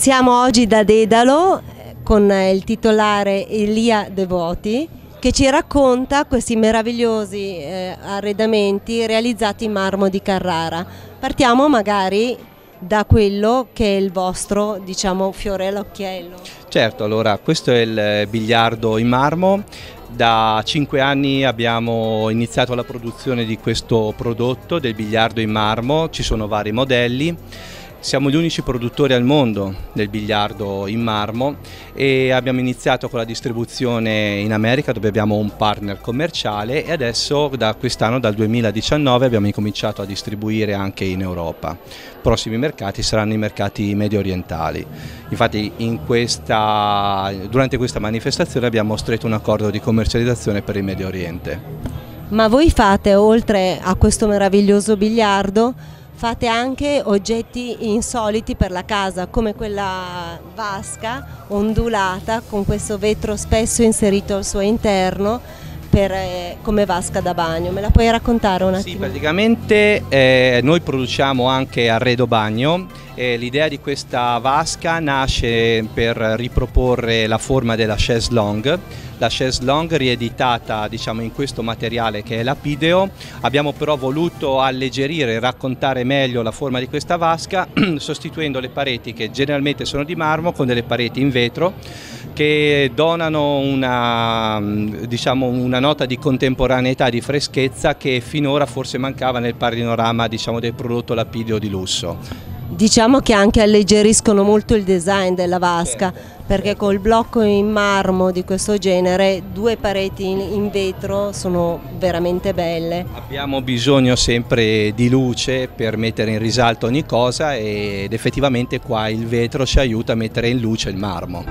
Siamo oggi da Dedalo eh, con il titolare Elia Devoti che ci racconta questi meravigliosi eh, arredamenti realizzati in marmo di Carrara. Partiamo magari da quello che è il vostro diciamo, fiore all'occhiello. Certo, allora questo è il biliardo in marmo. Da cinque anni abbiamo iniziato la produzione di questo prodotto del biliardo in marmo, ci sono vari modelli. Siamo gli unici produttori al mondo del biliardo in marmo e abbiamo iniziato con la distribuzione in America dove abbiamo un partner commerciale e adesso da quest'anno, dal 2019, abbiamo incominciato a distribuire anche in Europa. I prossimi mercati saranno i mercati medio orientali. Infatti questa, durante questa manifestazione abbiamo stretto un accordo di commercializzazione per il Medio Oriente. Ma voi fate, oltre a questo meraviglioso biliardo, fate anche oggetti insoliti per la casa come quella vasca ondulata con questo vetro spesso inserito al suo interno per, eh, come vasca da bagno. Me la puoi raccontare un attimo? Sì, praticamente eh, noi produciamo anche arredo bagno. Eh, l'idea di questa vasca nasce per riproporre la forma della chaise longue la chaise longue rieditata diciamo, in questo materiale che è lapideo. Abbiamo però voluto alleggerire e raccontare meglio la forma di questa vasca sostituendo le pareti che generalmente sono di marmo con delle pareti in vetro che donano una, diciamo, una nota di contemporaneità, di freschezza che finora forse mancava nel panorama diciamo, del prodotto lapideo di lusso. Diciamo che anche alleggeriscono molto il design della vasca perché col blocco in marmo di questo genere due pareti in, vetro sono veramente belle. Abbiamo bisogno sempre di luce per mettere in risalto ogni cosa ed effettivamente qua il vetro ci aiuta a mettere in luce il marmo.